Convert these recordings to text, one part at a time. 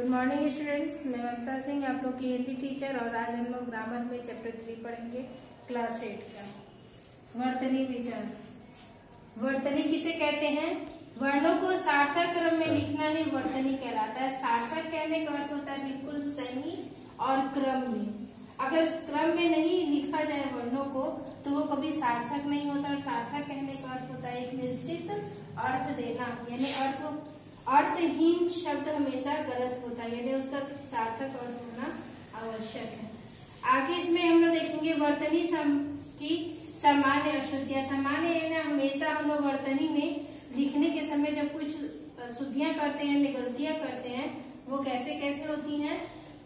Good morning students मैं ममता सिंह, आप लोग की हिंदी टीचर और आज हम लोग ग्रामर में चैप्टर थ्री पढ़ेंगे क्लास एट का। वर्तनी विचार वर्तनी किसे कहते हैं? वर्णों को सार्थक क्रम में लिखना ही वर्तनी कहलाता है। सार्थक कहने का अर्थ होता है बिल्कुल सही और क्रम में। अगर क्रम में नहीं लिखा जाए वर्णों को तो वो कभी सार्थक नहीं होता और सार्थक कहने का अर्थ होता है एक निश्चित अर्थ देना, यानी अर्थ अर्थहीन शब्द हमेशा गलत होता है यानी उसका सार्थक अर्थ होना आवश्यक है। आगे इसमें हम लोग देखेंगे वर्तनी सम, की सामान्य अशुद्धियाँ। सामान्य यानी हमेशा हम लोग वर्तनी में लिखने के समय जब कुछ शुद्धियाँ करते हैं गलतियाँ करते हैं वो कैसे कैसे होती हैं?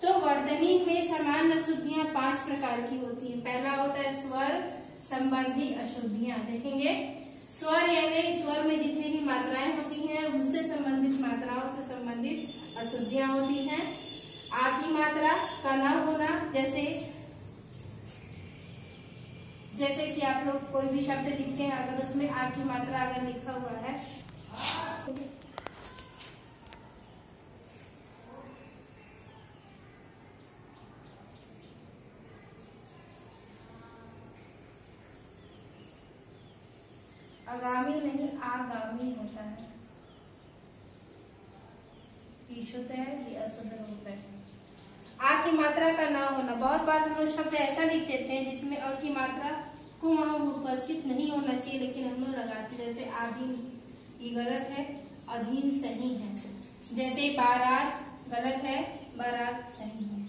तो वर्तनी में सामान्य अशुद्धियाँ पाँच प्रकार की होती है। पहला होता है स्वर संबंधी अशुद्धियाँ। देखेंगे स्वर यानी स्वर में जितनी भी मात्राएँ होती हैं उससे संबंधित मात्राओं से संबंधित अशुद्धियाँ होती हैं। आ की मात्रा का न होना जैसे जैसे कि आप लोग कोई भी शब्द लिखते हैं, अगर उसमें आ की मात्रा अगर लिखा हुआ है अगामी नहीं, आगामी होता है। आ की मात्रा का ना होना। बहुत बार हम लोग शब्द ऐसा लिख देते हैं जिसमें अ की मात्रा को वहाँ उपस्थित नहीं होना चाहिए, लेकिन हम लोग लगाते जैसे आधीन ये गलत है, अधीन सही है। जैसे बारात गलत है, बारात सही है।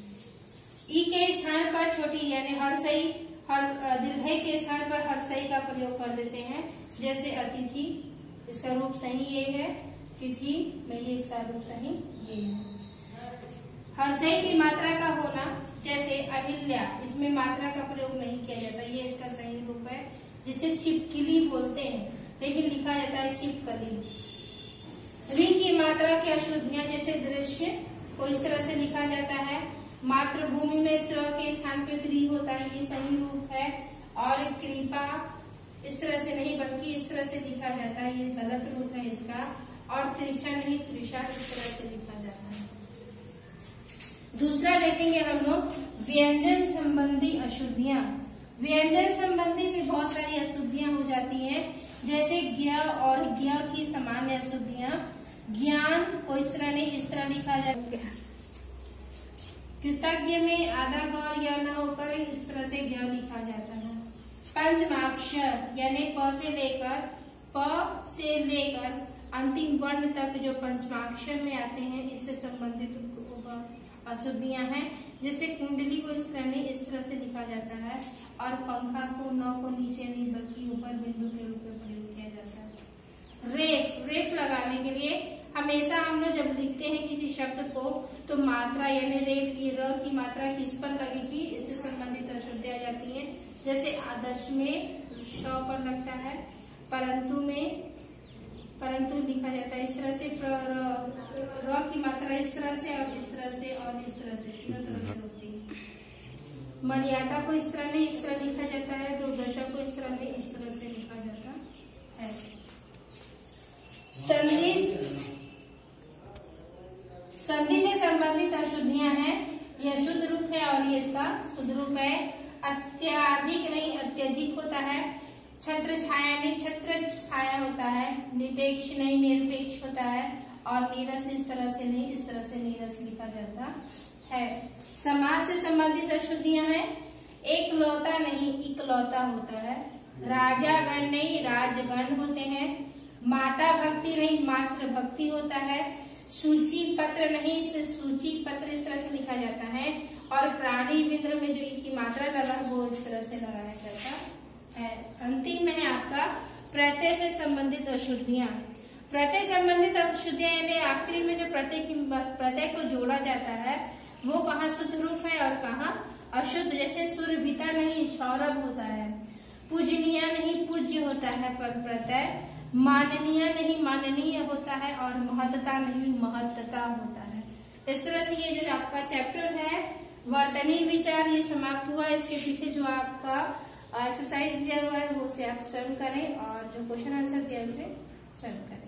ई के स्थान पर छोटी, यानी हर सही हर दीर्घ के स्थान पर हर सही का प्रयोग कर देते हैं। जैसे अतिथि, इसका रूप सही ये है। तिथि, में ये इसका रूप सही ये है। हर्षय की मात्रा का होना, जैसे अहिल्या, इसमें मात्रा का प्रयोग नहीं किया जाता। ये इसका सही रूप है, जिसे छिपकली बोलते हैं, लेकिन लिखा जाता है छिपकली। री की मात्रा की अशुद्धियाँ, जैसे दृश्य, को इस तरह से लिखा जाता है मातृभूमि में त्र के स्थान पे त्री होता है, ये सही रूप है। और कृपा इस तरह से नहीं, बल्कि इस तरह से लिखा जाता है, ये गलत रूप है इसका। और त्रिषा नहीं त्रिषा इस तरह से लिखा जाता है। दूसरा देखेंगे हम लोग, व्यंजन संबंधी अशुद्धियाँ। व्यंजन संबंधी भी बहुत सारी अशुद्धियाँ हो जाती हैं, जैसे ज्ञ और ज्ञ की सामान्य अशुद्धियाँ। ज्ञान को इस तरह नहीं, इस तरह लिखा जाता है। कृतज्ञ में आधा गौर या न होकर इस तरह से ज्ञ लिखा जाता है। पंचमाक्षर यानी प से लेकर, प से लेकर अंतिम वर्ण तक जो पंचमाक्षर में आते हैं, इससे संबंधित अशुद्धियाँ हैं, जैसे कुंडली को इस तरह नहीं, इस तरह से लिखा जाता है और पंखा को नौ को नीचे नहीं, बल्कि ऊपर बिंदु के रूप में प्रयोग किया जाता है। रेफ रेफ लगाने के लिए हमेशा हम लोग जब लिखते हैं किसी शब्द को तो मात्रा यानी रेफ की र की मात्रा किस पर लगेगी, इससे संबंधित अशुद्धि आ जाती है। जैसे आदर्श में श पर लगता है, परंतु में, परंतु लिखा जाता है। इस तरह से र की मात्रा इस तरह से और इस तरह से और इस तरह से, तीनों तरह से होती है। मर्यादा को इस तरह नहीं, इस तरह लिखा जाता है, दुर्दशा को इस तरह नहीं, इस तरह से लिखा जाता है संधि संधि से संबंधित अशुद्धियाँ हैं यह शुद्ध रूप है और ये इसका शुद्ध रूप है। अत्याधिक नहीं, अत्यधिक होता है। छत्र छाया नहीं, छत्र छाया होता है। निरपेक्ष नहीं, निरपेक्ष होता है। और नीरस इस तरह से नहीं, इस तरह से नीरस लिखा जाता है। समाज से संबंधित अशुद्धियाँ हैं। एक लौता नहीं, इकलौता होता है। राजा गण नहीं, राजगण होते हैं। माता भक्ति नहीं मात्र भक्ति होता है। सूची पत्र नहीं, इसे सूची पत्र इस तरह से लिखा जाता है। और प्राणी बिंद्र में जो की मात्रा लगा, वो इस तरह से लगाया जाता है। अंतिम है आपका, प्रत्यय से संबंधित अशुद्धियाँ। प्रत्यय संबंधित अशुद्धियाँ, यानी आखिरी में जो प्रत्यय की प्रत्यय को जोड़ा जाता है, वो कहा शुद्ध रूप है और कहा अशुद्ध? जैसे सूर्यभिता नहीं, सौरभ होता है। पूजनीय नहीं, पूज्य होता है पर प्रत्यय। माननीय नहीं, माननीय होता है और महत्ता नहीं, महत्ता होता है। इस तरह से ये जो आपका चैप्टर है, वर्तनी विचार ये समाप्त हुआ। इसके पीछे जो आपका एक्सरसाइज दिया हुआ है, वो उसे आप स्वयं करें और जो क्वेश्चन आंसर दिया उसे स्वयं करें।